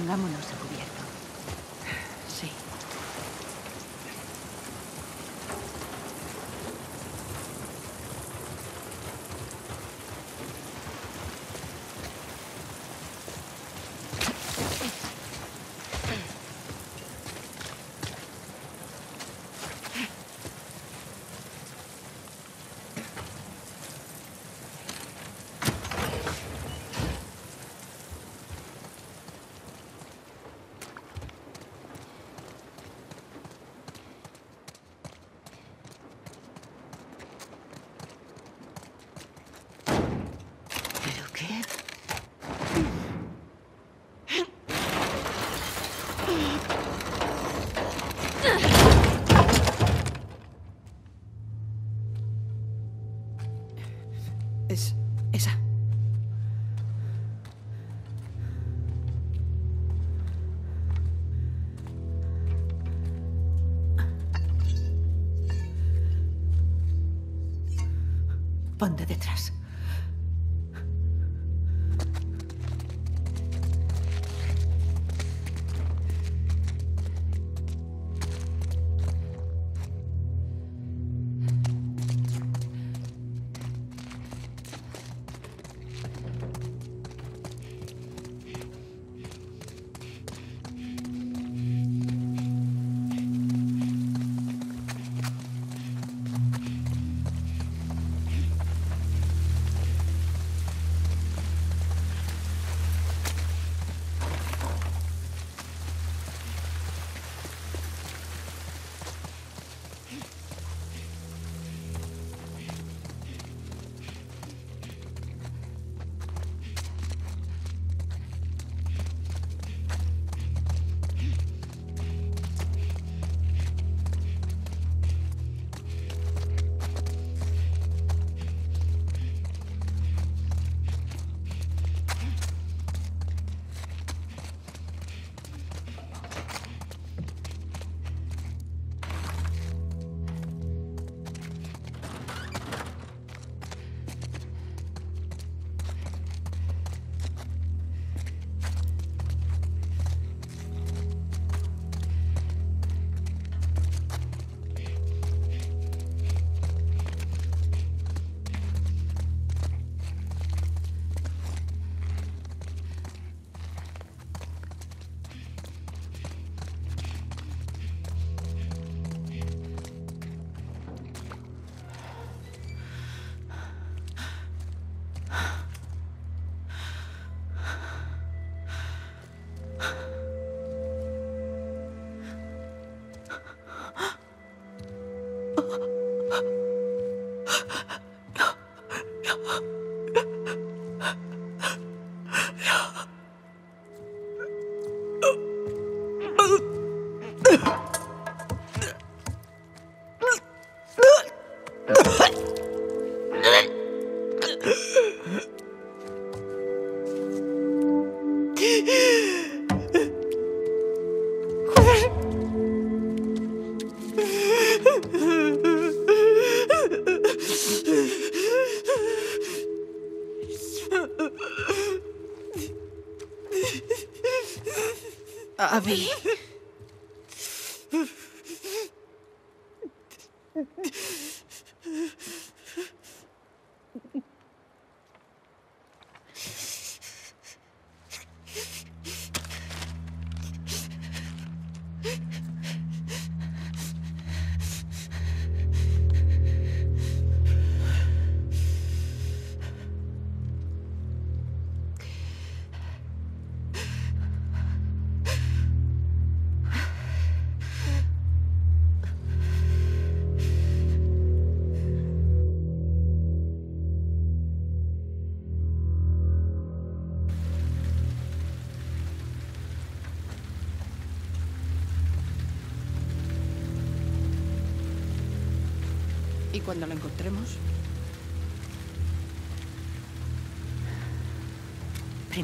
Pongámonos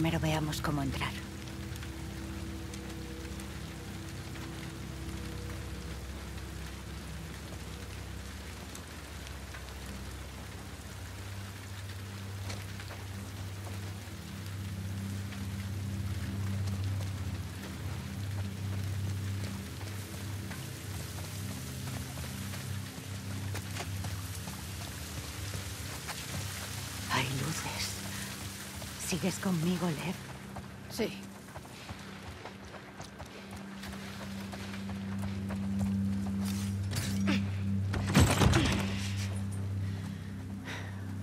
Primero veamos cómo entrar. ¿Sigues conmigo, Lev? Sí.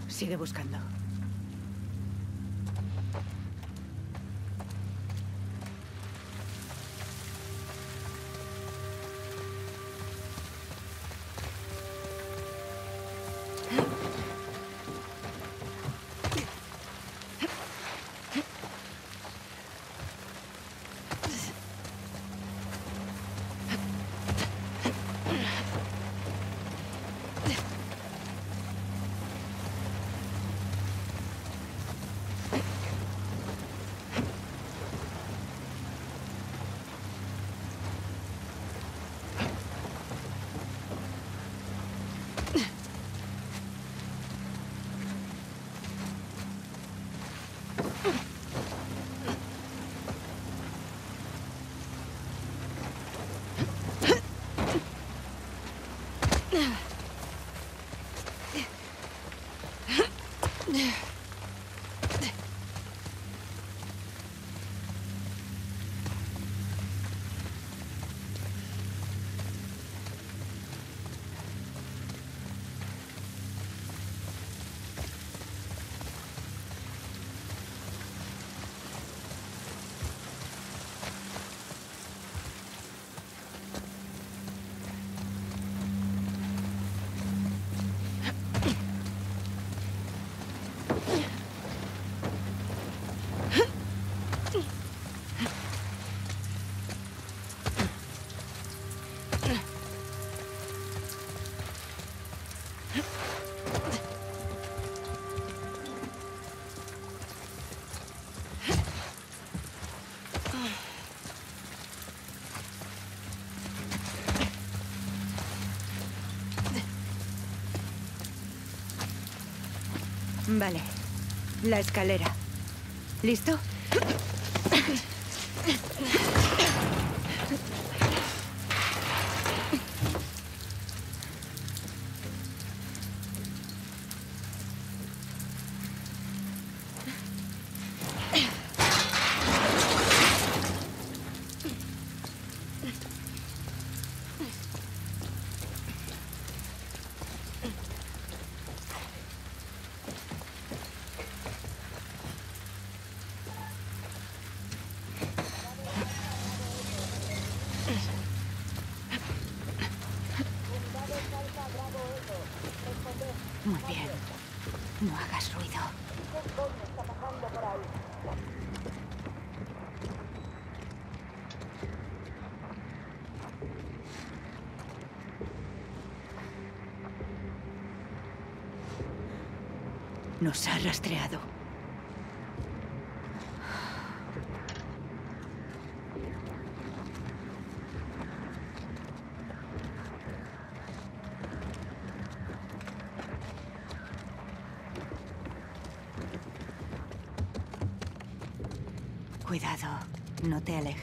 Sigue buscando. Vale. La escalera. ¿Listo? Nos ha rastreado. Cuidado, no te alejes.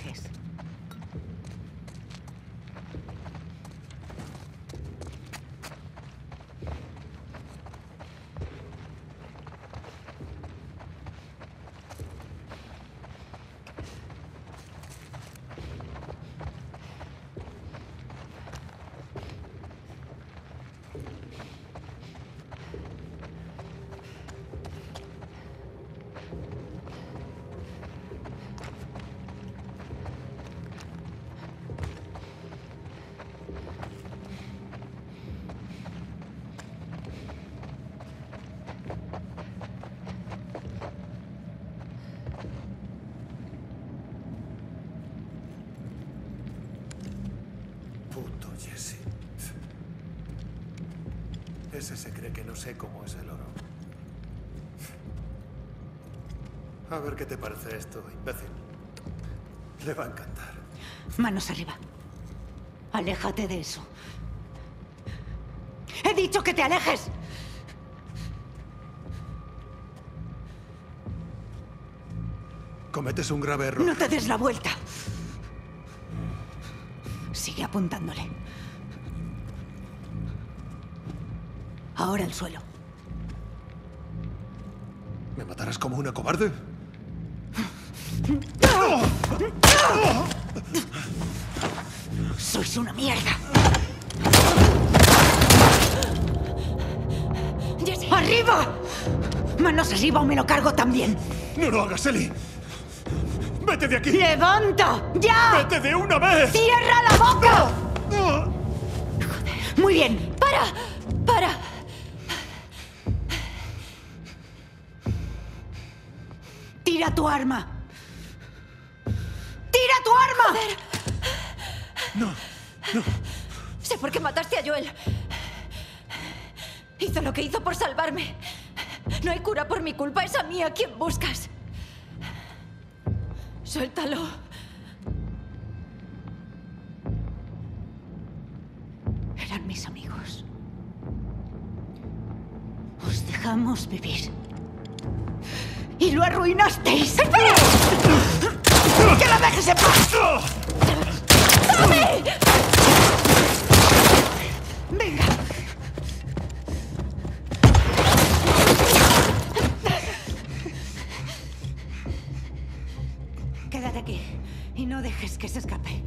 Ese se cree que no sé cómo es el oro. A ver qué te parece esto, imbécil. Le va a encantar. Manos arriba. Aléjate de eso. He dicho que te alejes. Cometes un grave error. No te des la vuelta. Sigue apuntándole. Ahora al suelo. ¿Me matarás como una cobarde? Sois una mierda. ¡Arriba! Manos arriba o me lo cargo también. ¡No lo hagas, Ellie! ¡Vete de aquí! ¡Levanta! ¡Ya! ¡Vete de una vez! ¡Cierra la boca! Muy bien. Tira tu arma. ¡Tira tu arma! Sé por qué mataste a Joel. Hizo lo que hizo por salvarme. No hay cura por mi culpa, es a mí a quien buscas. Suéltalo. Eran mis amigos. Os dejamos vivir. Y lo arruinasteis. ¡Espera! ¡Que la dejes en paz! Venga. Quédate aquí y no dejes que se escape.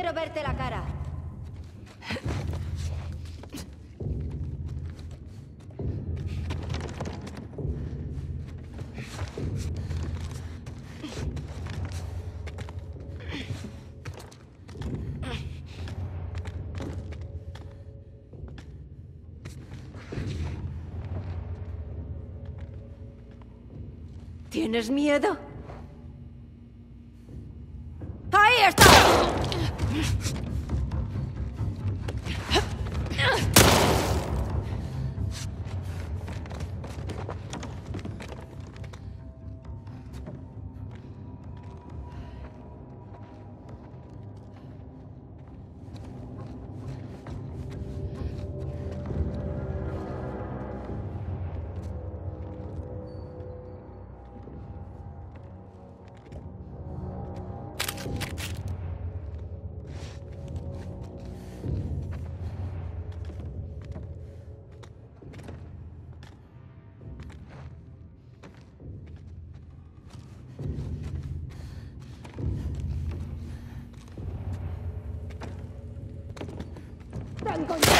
Quiero verte la cara. ¿Tienes miedo? on you.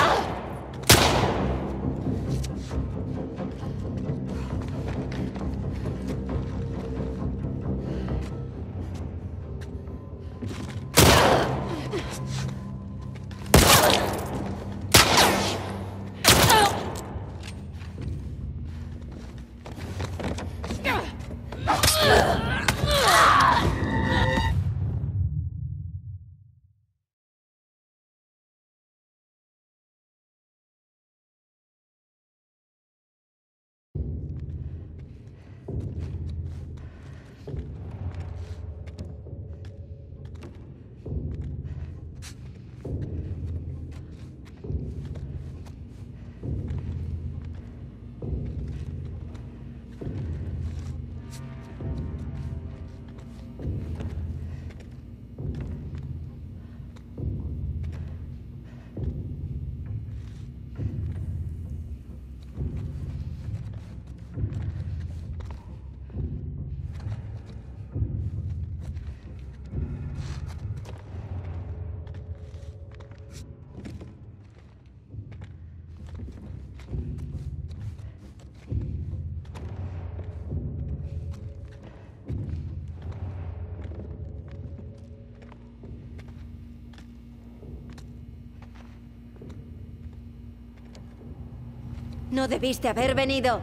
No debiste haber venido.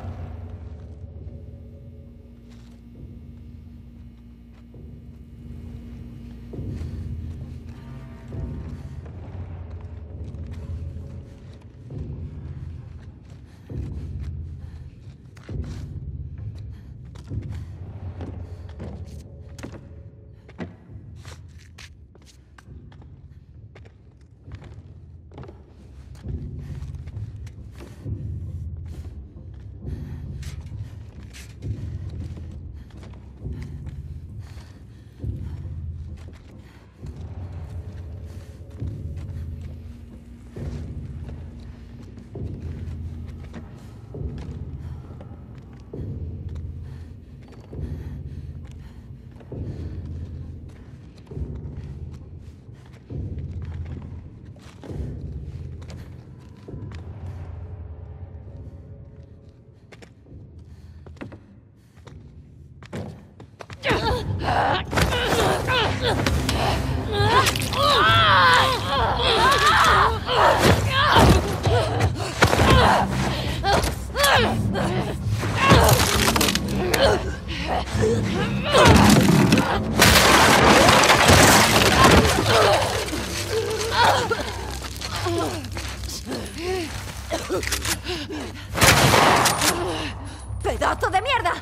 pedazo de mierda!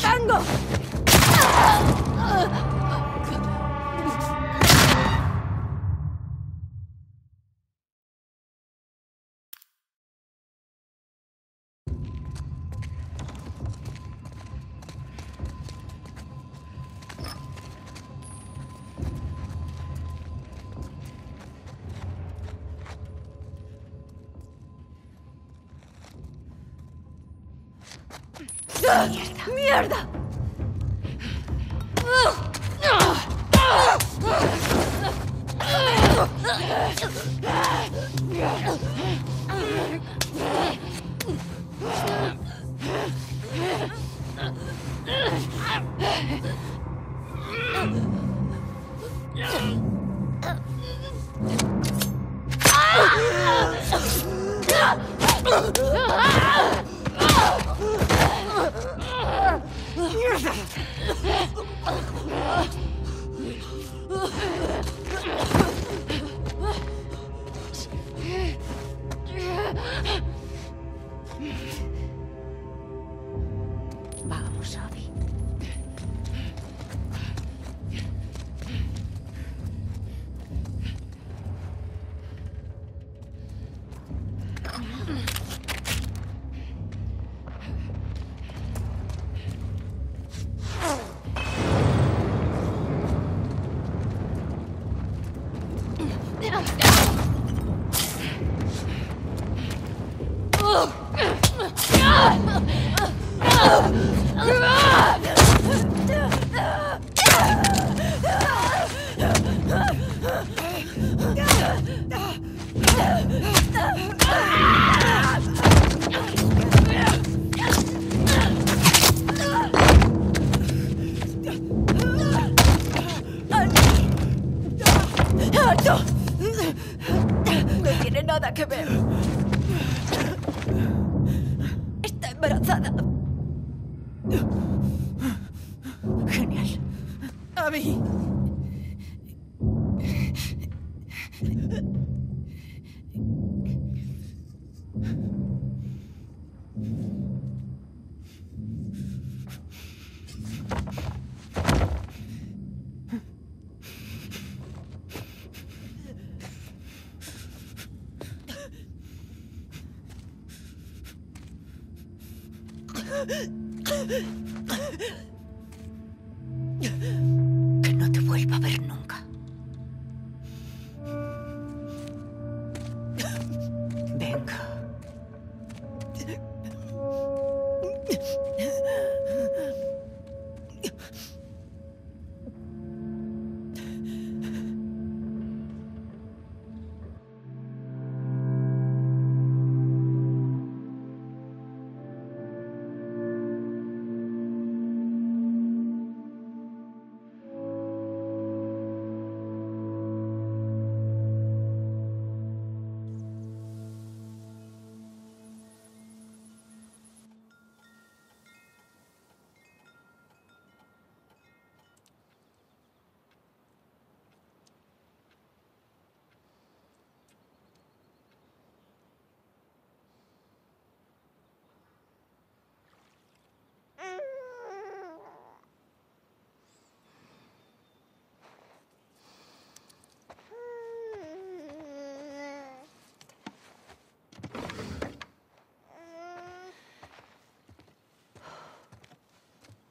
tango! られた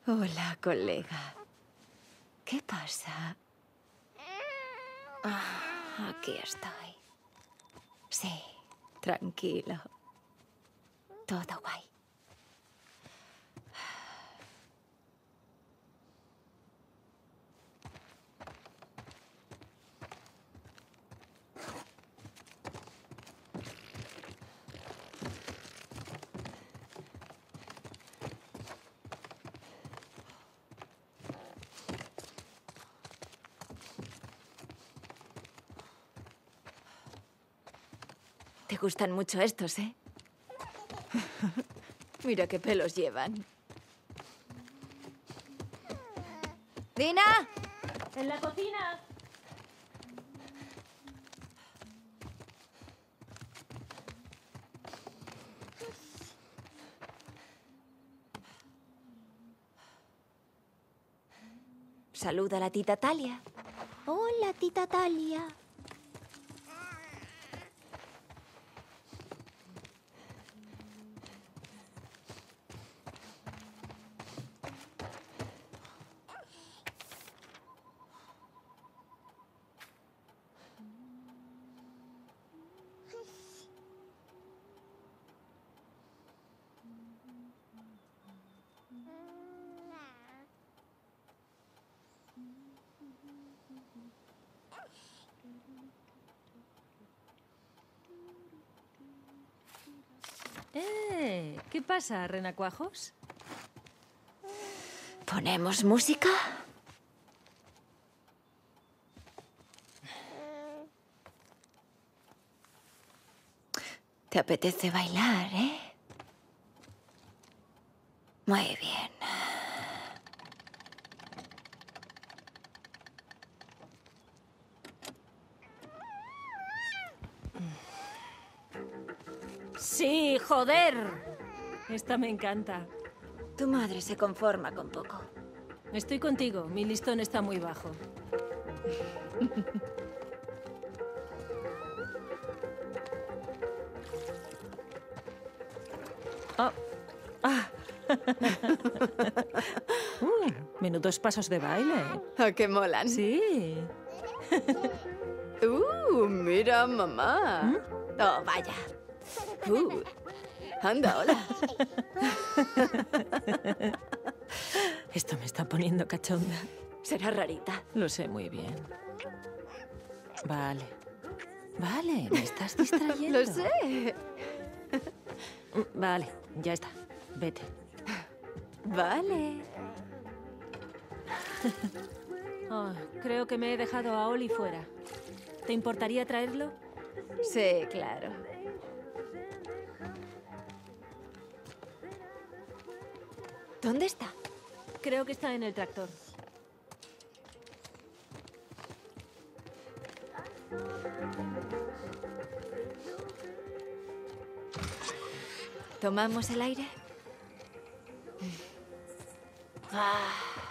Hola, colega. ¿Qué pasa? Ah, aquí estoy. Sí, tranquilo. Todo guay. Te gustan mucho estos, ¿eh? Mira qué pelos llevan. ¡Dina! En la cocina. Saluda a la tita Talia. Hola, tita Talia. Pasa, renacuajos? ¿Ponemos música? ¿Te apetece bailar, eh? Muy bien. Sí, joder. Esta me encanta. Tu madre se conforma con poco. Estoy contigo. Mi listón está muy bajo. Oh. Ah. Uy, menudos pasos de baile. ¿A qué molan? Sí. Uh, mira, mamá. Oh, vaya. Uh, anda, hola. Esto me está poniendo cachonda. Será rarita. Lo sé muy bien. Vale. Vale, me estás distrayendo. Lo sé. Vale, ya está. Vete. Vale. Oh, creo que me he dejado a Oli fuera. ¿Te importaría traerlo? Sí, claro. ¿Dónde está? Creo que está en el tractor. ¿Tomamos el aire? Ah.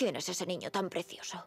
¿Quién es ese niño tan precioso?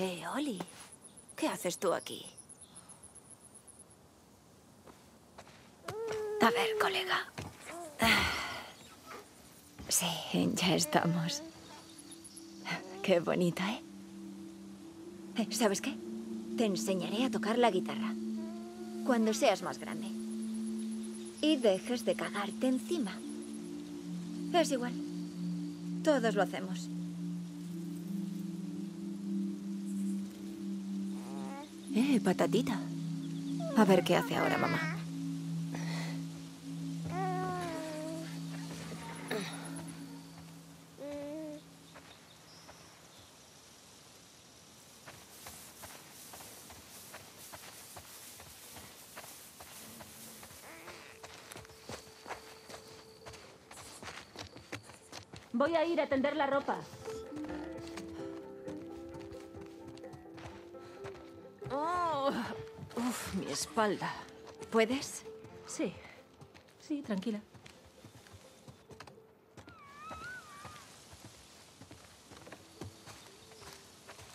Eh, Oli, ¿qué haces tú aquí? A ver, colega. Ah. Sí, ya estamos. Qué bonita, ¿eh? Eh, ¿Sabes qué? Te enseñaré a tocar la guitarra. Cuando seas más grande. Y dejes de cagarte encima. Es igual. Todos lo hacemos. Eh, patatita. A ver qué hace ahora mamá. Voy a ir a tender la ropa. Espalda. ¿Puedes? Sí, sí, tranquila.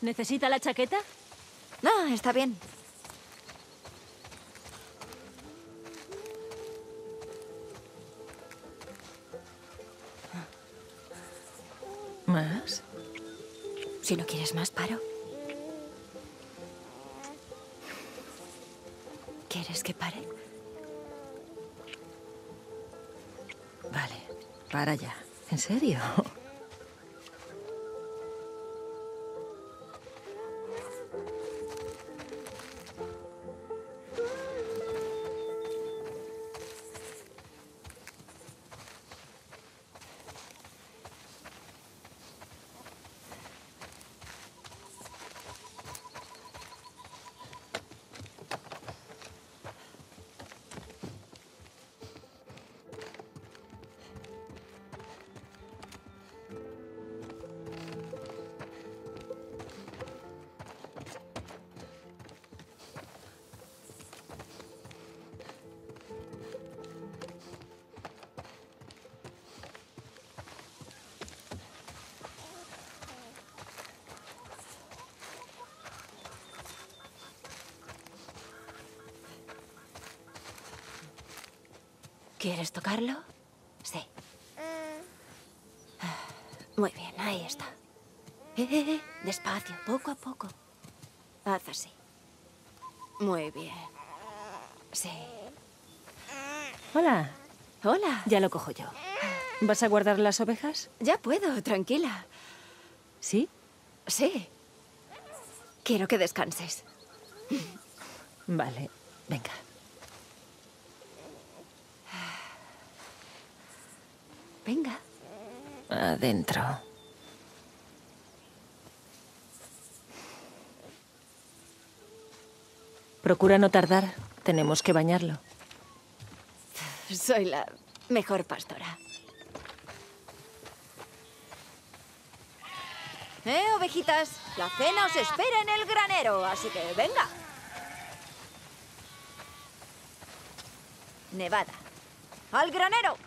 ¿Necesita la chaqueta? No, está bien. ¿Más? Si no quieres más, paro. Para ya. ¿En serio? ¿Quieres tocarlo? Sí. Ah, Muy bien, ahí está. Eh, eh, eh, despacio, poco a poco. Haz así. Muy bien. Sí. Hola, Hola. ya lo cojo yo. ¿Vas a guardar las ovejas? Ya puedo, tranquila. ¿Sí? Sí. Quiero que descanses. Vale, venga. Venga. Adentro. Procura no tardar. Tenemos que bañarlo. Soy la mejor pastora. ¿Eh, ovejitas? La cena os espera en el granero, así que venga. Nevada. ¡Al granero!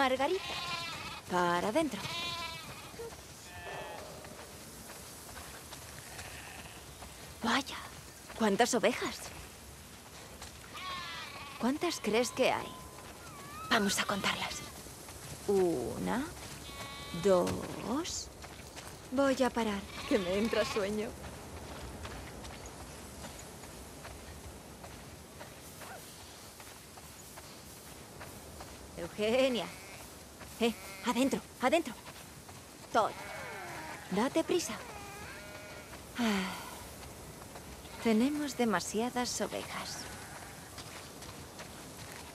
Margarita. Para adentro. Vaya, ¿cuántas ovejas? ¿Cuántas crees que hay? Vamos a contarlas. Una, dos. Voy a parar, que me entra sueño. Eugenia. Adentro, adentro. Todo. Date prisa. Ah, tenemos demasiadas ovejas.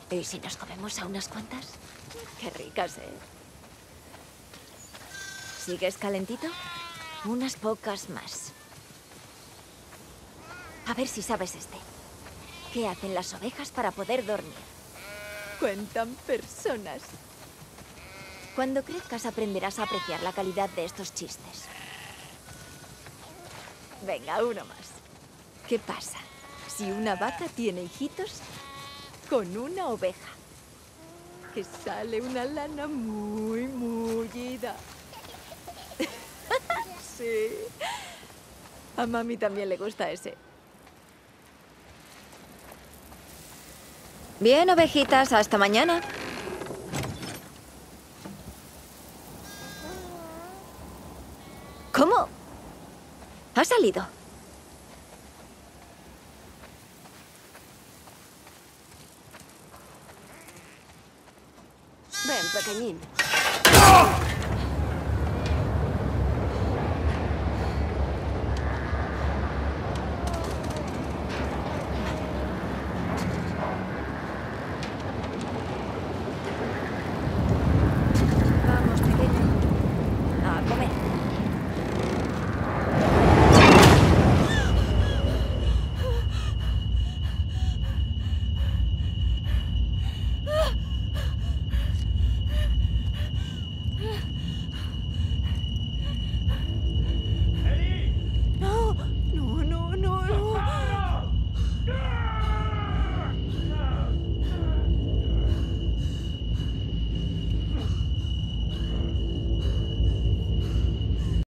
¿Y si nos comemos a unas cuantas? Qué ricas, ¿eh? ¿Sigues calentito? Unas pocas más. A ver si sabes este. ¿Qué hacen las ovejas para poder dormir? Cuentan personas. Cuando crezcas aprenderás a apreciar la calidad de estos chistes. Venga, uno más. ¿Qué pasa si una vaca tiene hijitos con una oveja? Que sale una lana muy mullida. sí. A mami también le gusta ese. Bien, ovejitas, hasta mañana. ¿Ha salido? Ven, pequeñín.